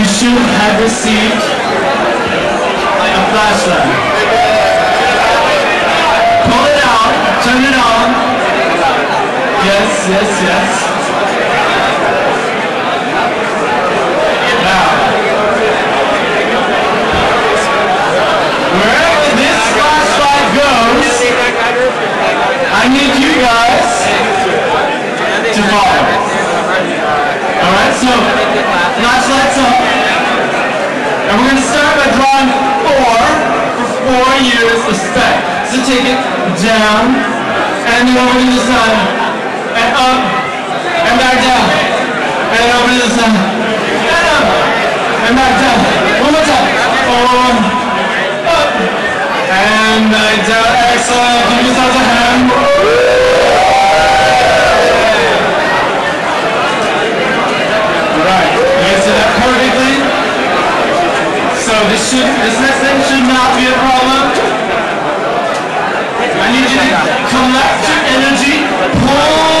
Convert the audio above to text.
you should have received a flashlight. Years of SPANK. So take it down and then over to the side and up and back down and over to the side and up and back down. One more time. Four, up and back down. Excellent. Give yourselves a hand. I need you to collect your energy, pull